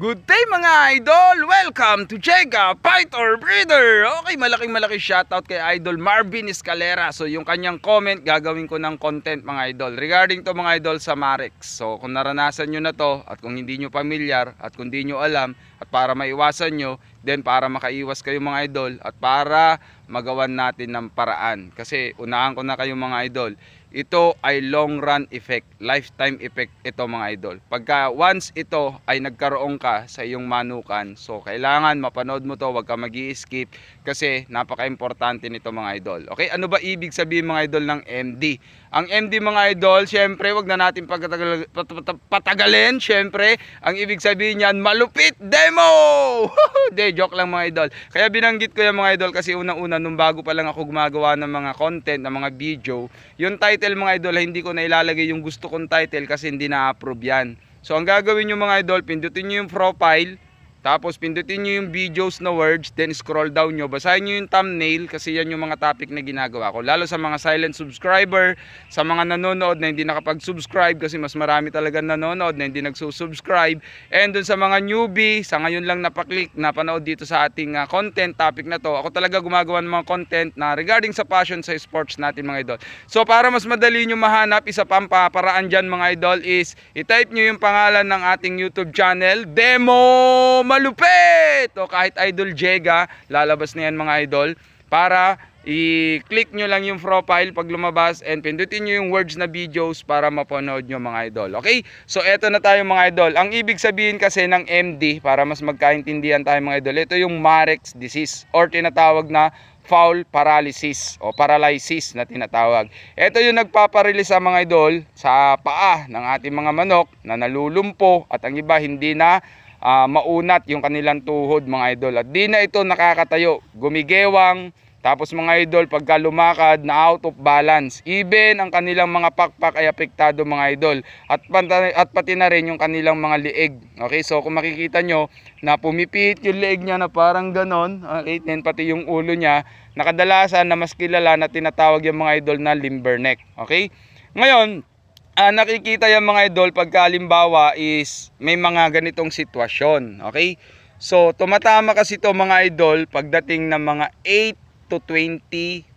Good day mga idol! Welcome to Chega Fighter Breeder! Okay, malaking malaking shoutout kay Idol Marvin Escalera. So yung kanyang comment, gagawin ko ng content mga idol. Regarding to mga idol sa Marex. So kung naranasan nyo na to at kung hindi nyo pamilyar at kung hindi nyo alam at para maiwasan nyo, then para makaiwas kayo mga idol at para magawan natin ng paraan. Kasi unahan ko na kayo mga idol ito ay long run effect, lifetime effect ito mga idol. Pagka once ito ay nagkaroon ka sa iyong manukan, so kailangan mapanood mo to, wag ka mag skip kasi napaka-importante nito mga idol. Okay, ano ba ibig sabihin mga idol ng MD? Ang MD mga idol, syempre wag na natin pagtagal, patagalin, syempre ang ibig sabihin niyan, malupit demo! De, joke lang mga idol. Kaya binanggit ko yan mga idol kasi unang-una nung bago pa lang ako gumagawa ng mga content, ng mga video, yung title mga idol, hindi ko na ilalagay yung gusto kong title kasi hindi na-approve yan. So ang gagawin nyo mga idol, pindutin nyo yung profile, tapos pindutin nyo yung videos na words, then scroll down nyo. Basahin nyo yung thumbnail kasi yan yung mga topic na ginagawa ko. Lalo sa mga silent subscriber, sa mga nanonood na hindi nakapag-subscribe kasi mas marami talaga nanonood na hindi nagsusubscribe. And dun sa mga newbie, sa ngayon lang napaklik, napanood dito sa ating uh, content topic na to. Ako talaga gumagawa ng mga content na regarding sa passion sa sports natin mga idol. So para mas madali nyo mahanap, isa pang paraan dyan mga idol is i-type nyo yung pangalan ng ating YouTube channel, Demo malupit! O kahit Idol Jega, lalabas na yan mga idol. Para i-click nyo lang yung profile pag lumabas and pindutin nyo yung words na videos para mapanood nyo mga idol. Okay? So eto na tayo mga idol. Ang ibig sabihin kasi ng MD, para mas magkaintindihan tayo mga idol, ito yung Marex disease or tinatawag na foul paralysis o paralysis na tinatawag. Ito yung nagpaparelease sa mga idol sa paa ng ating mga manok na nalulumpo at ang iba hindi na uh, maunat yung kanilang tuhod mga idol. At di na ito nakakatayo, gumigewang, tapos mga idol, pagka lumakad na out of balance, even ang kanilang mga pakpak ay apektado mga idol. At, at pati na rin yung kanilang mga lieg. Okay, so kung makikita nyo na pumipit yung lieg niya na parang ganon, okay, then pati yung ulo niya, nakadalasan na mas kilala na tinatawag yung mga idol na limber neck. Okay, ngayon, uh, nakikita yung mga idol pagka halimbawa is may mga ganitong sitwasyon. Okay? So, tumatama kasi to mga idol pagdating ng mga 8 to 20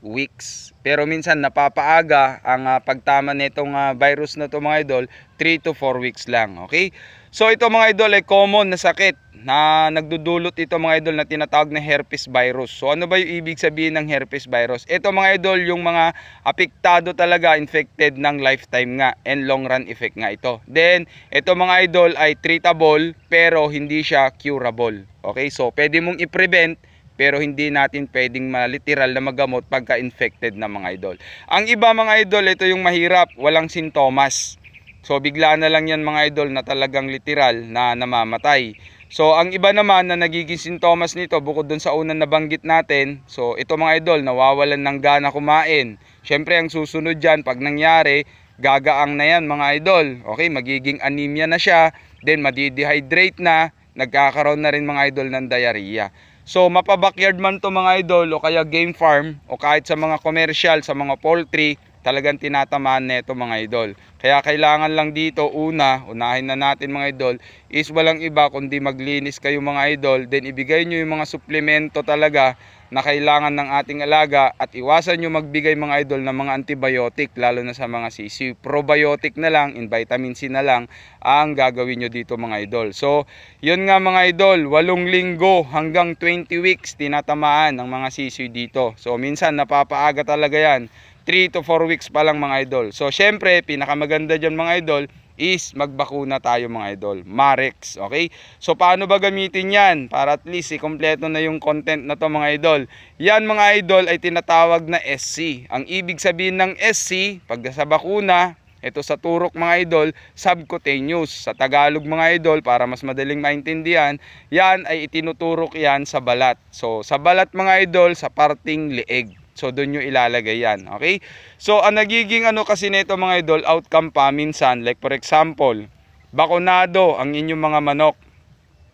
weeks. Pero minsan napapaaga ang uh, pagtama nitong uh, virus na to mga idol 3 to 4 weeks lang. Okay? So ito mga idol ay common na sakit na nagdudulot ito mga idol na tinatawag na herpes virus. So ano ba yung ibig sabihin ng herpes virus? Ito mga idol yung mga apektado talaga infected ng lifetime nga and long run effect nga ito. Then ito mga idol ay treatable pero hindi siya curable. Okay so pwede mong i-prevent pero hindi natin pwedeng maliteral na magamot pagka infected na mga idol. Ang iba mga idol ito yung mahirap walang sintomas. So bigla na lang yan mga idol na talagang literal na namamatay. So ang iba naman na nagiging sintomas nito bukod dun sa unang nabanggit natin, so ito mga idol nawawalan ng gana kumain. Syempre ang susunod dyan pag nangyari, gagaang na yan mga idol. Okay, magiging anemia na siya, then madidehydrate na, nagkakaroon na rin mga idol ng diarrhea. So mapabakyard man to mga idol o kaya game farm o kahit sa mga commercial, sa mga poultry, talagang tinatamaan nito mga idol. Kaya kailangan lang dito una, unahin na natin mga idol, is walang iba kundi maglinis kayo mga idol, then ibigay nyo yung mga suplemento talaga na kailangan ng ating alaga at iwasan nyo magbigay mga idol ng mga antibiotic lalo na sa mga sisi. Probiotic na lang, in vitamin C na lang ang gagawin nyo dito mga idol. So, yun nga mga idol, walong linggo hanggang 20 weeks tinatamaan ng mga sisi dito. So, minsan napapaaga talaga yan 3 to 4 weeks pa lang mga idol. So syempre, pinakamaganda dyan mga idol is magbakuna tayo mga idol. Marex, okay? So paano ba gamitin yan? Para at least i-kompleto na yung content na to mga idol. Yan mga idol ay tinatawag na SC. Ang ibig sabihin ng SC, pag sa bakuna, ito sa turok mga idol, subcutaneous. Sa Tagalog mga idol, para mas madaling maintindihan, yan ay itinuturok yan sa balat. So sa balat mga idol, sa parting leeg. So doon nyo ilalagay yan. Okay? So ang nagiging ano kasi nito mga idol, outcome pa minsan. Like for example, bakunado ang inyong mga manok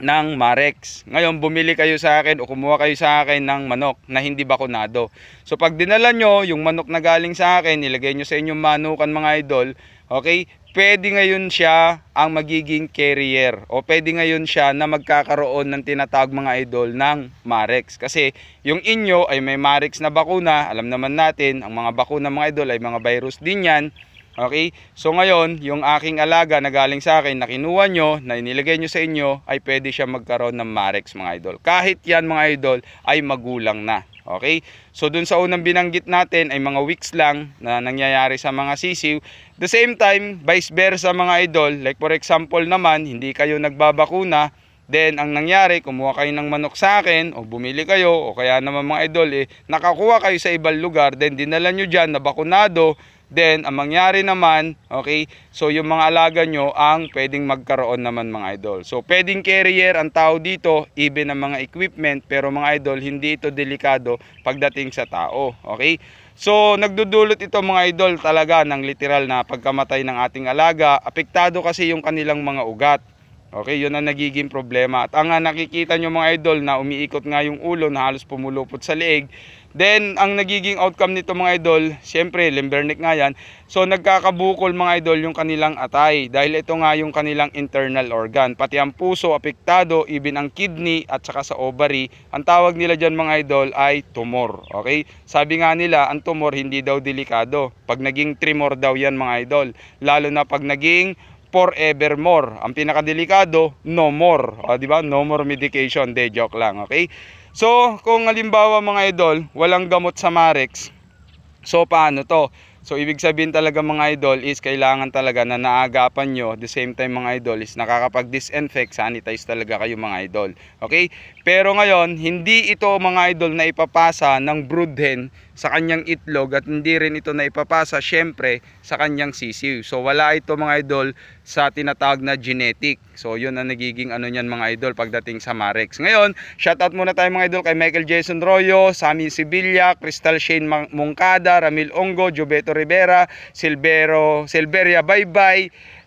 ng Marex. Ngayon bumili kayo sa akin o kumuha kayo sa akin ng manok na hindi bakunado. So pag dinala nyo yung manok na galing sa akin, nilagay nyo sa inyong manukan mga idol, okay? Pwede ngayon siya ang magiging carrier o pwede ngayon siya na magkakaroon ng tinatawag mga idol ng Marex. Kasi yung inyo ay may Marex na bakuna, alam naman natin, ang mga bakuna mga idol ay mga virus din yan. Okay? So ngayon, yung aking alaga na galing sa akin na kinuha nyo, na inilagay nyo sa inyo, ay pwede siya magkaroon ng Marex mga idol. Kahit yan mga idol ay magulang na. Okay? So dun sa unang binanggit natin ay mga weeks lang na nangyayari sa mga sisiw. The same time, vice versa mga idol, like for example naman, hindi kayo nagbabakuna, then ang nangyari, kumuha kayo ng manok sa akin, o bumili kayo, o kaya naman mga idol, eh, nakakuha kayo sa ibang lugar, then dinala nyo dyan na bakunado, Then, ang mangyari naman, okay, so yung mga alaga nyo ang pwedeng magkaroon naman mga idol. So, pwedeng carrier ang tao dito, even ang mga equipment, pero mga idol, hindi ito delikado pagdating sa tao, okay? So, nagdudulot ito mga idol talaga ng literal na pagkamatay ng ating alaga. Apektado kasi yung kanilang mga ugat. Okay, yun ang nagiging problema. At ang nakikita nyo mga idol na umiikot nga yung ulo na halos pumulupot sa leeg, Then, ang nagiging outcome nito mga idol, syempre, limbernick nga yan. So, nagkakabukol mga idol yung kanilang atay. Dahil ito nga yung kanilang internal organ. Pati ang puso, apektado, even ang kidney at saka sa ovary. Ang tawag nila dyan mga idol ay tumor. Okay? Sabi nga nila, ang tumor hindi daw delikado. Pag naging tremor daw yan mga idol. Lalo na pag naging forevermore. Ang pinakadelikado, no more. O, di ba? No more medication. De, joke lang. Okay? So, kung halimbawa mga idol, walang gamot sa Marex, so paano to? So, ibig sabihin talaga mga idol is kailangan talaga na naagapan nyo. The same time mga idol is nakakapag-disinfect, sanitize talaga kayo mga idol. Okay? Pero ngayon, hindi ito mga idol na ipapasa ng brood hen sa kanyang itlog at hindi rin ito na ipapasa syempre sa kanyang sisiw. So wala ito mga idol sa tinatawag na genetic. So yun ang nagiging ano niyan mga idol pagdating sa Marex. Ngayon, shoutout muna tayo mga idol kay Michael Jason Royo, Sammy Sibilla, Crystal Shane Mungkada, Ramil Ongo, Jobeto Rivera, Silvero, Silveria Bye,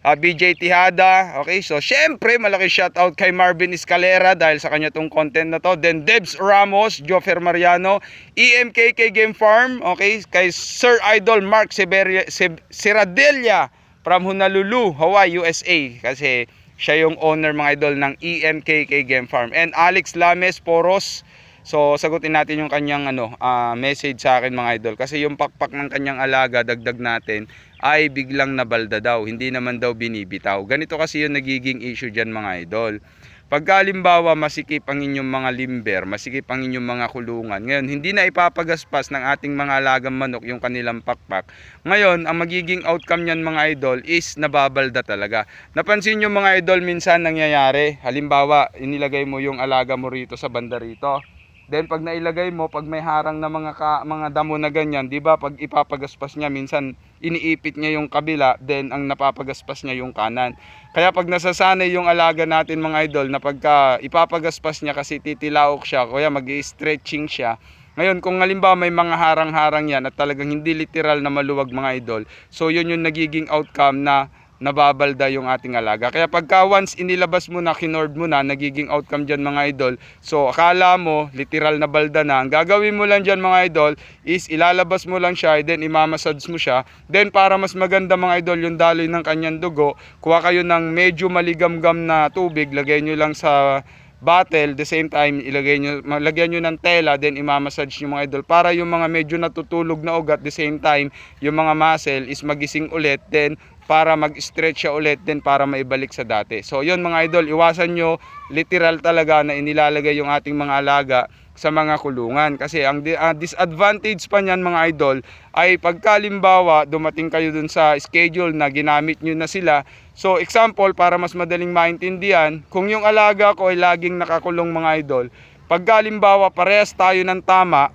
uh, BJ Tihada. Okay, so syempre malaki shoutout kay Marvin Escalera dahil sa kanya tong content na to. Then Debs Ramos, Jofer Mariano, EMKK Game Farm, okay, kay Sir Idol Mark Siberia, Sib, Siradelia from Honolulu, Hawaii, USA. Kasi siya yung owner mga idol ng EMKK Game Farm. And Alex Lames Poros, So sagutin natin yung kanyang ano uh, message sa akin mga idol kasi yung pakpak ng kanyang alaga dagdag natin ay biglang nabalda daw, hindi naman daw binibitaw. Ganito kasi yung nagiging issue diyan mga idol. Pagkalimbawa masikip ang inyong mga limber, masikip ang inyong mga kulungan. Ngayon, hindi na ipapagaspas ng ating mga alagang manok yung kanilang pakpak. Ngayon, ang magiging outcome niyan mga idol is nababalda talaga. Napansin nyo mga idol minsan nangyayari. Halimbawa, inilagay mo yung alaga mo rito sa banda rito Then pag nailagay mo, pag may harang na mga ka, mga damo na ganyan, 'di ba? Pag ipapagaspas niya, minsan iniipit niya yung kabila, then ang napapagaspas niya yung kanan. Kaya pag nasasanay yung alaga natin mga idol na pagka ipapagaspas niya kasi titilaok siya, kaya mag-stretching siya. Ngayon, kung halimbawa may mga harang-harang yan at talagang hindi literal na maluwag mga idol, so yun yung nagiging outcome na nababalda yung ating alaga. Kaya pagka once inilabas mo na, kinord mo na, nagiging outcome dyan mga idol. So akala mo, literal na balda na. Ang gagawin mo lang dyan mga idol is ilalabas mo lang siya, then imamassage mo siya. Then para mas maganda mga idol yung daloy ng kanyang dugo, kuha kayo ng medyo maligamgam na tubig, lagay nyo lang sa bottle, the same time ilagay nyo, lagyan nyo ng tela, then imamassage nyo mga idol para yung mga medyo natutulog na ugat, the same time yung mga muscle is magising ulit, then para mag-stretch siya ulit din para maibalik sa dati. So yun mga idol, iwasan nyo literal talaga na inilalagay yung ating mga alaga sa mga kulungan. Kasi ang uh, disadvantage pa niyan mga idol ay pagkalimbawa dumating kayo dun sa schedule na ginamit nyo na sila. So example para mas madaling maintindihan, kung yung alaga ko ay laging nakakulong mga idol, pagkalimbawa parehas tayo ng tama,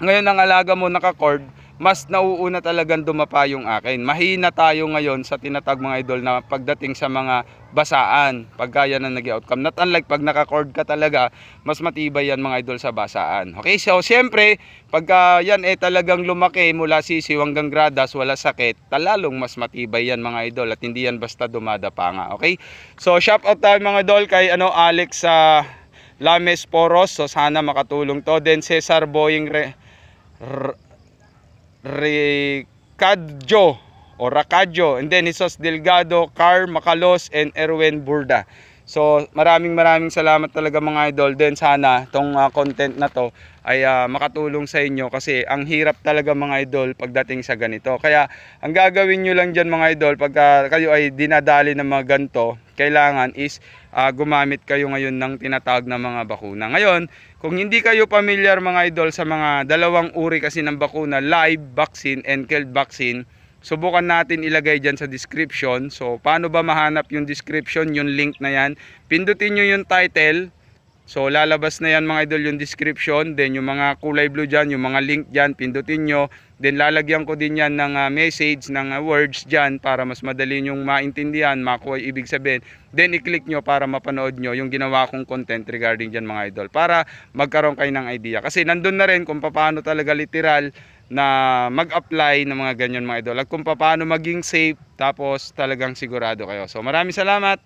ngayon ang alaga mo nakacord, mas nauuna talagang dumapa yung akin. Mahina tayo ngayon sa tinatag mga idol na pagdating sa mga basaan. Pagka yan ang nag-outcome. Not unlike pag naka-cord ka talaga, mas matibay yan mga idol sa basaan. Okay, so siyempre, pagka yan eh talagang lumaki mula sisiw hanggang gradas, wala sakit, talalong mas matibay yan mga idol at hindi yan basta dumadapa nga. Okay, so shout out tayo mga idol kay ano, Alex sa uh, Lames Poros. So sana makatulong to. Then Cesar Boying Re, R Ricadjo o Racadyo. And then Jesus Delgado, Car Macalos, and Erwin Burda. So maraming maraming salamat talaga mga idol. Then sana tong ah, content na to ay ah, makatulong sa inyo kasi ang hirap talaga mga idol pagdating sa ganito. Kaya ang gagawin nyo lang dyan mga idol pagka kayo ay dinadali ng mga ganito, kailangan is ah, gumamit kayo ngayon ng tinatawag na mga bakuna. Ngayon, kung hindi kayo familiar mga idol sa mga dalawang uri kasi ng bakuna, live vaccine and killed vaccine, subukan natin ilagay dyan sa description. So, paano ba mahanap yung description, yung link na yan? Pindutin nyo yung title. So, lalabas na yan mga idol yung description. Then, yung mga kulay blue dyan, yung mga link dyan, pindutin nyo. Then, lalagyan ko din yan ng ah, message, ng ah, words dyan para mas madali nyong maintindihan, makuha yung ibig sabihin. Then, i-click nyo para mapanood nyo yung ginawa kong content regarding dyan mga idol. Para magkaroon kayo ng idea. Kasi nandun na rin kung paano talaga literal na mag-apply ng mga ganyan mga idol. At kung paano maging safe, tapos talagang sigurado kayo. So maraming salamat.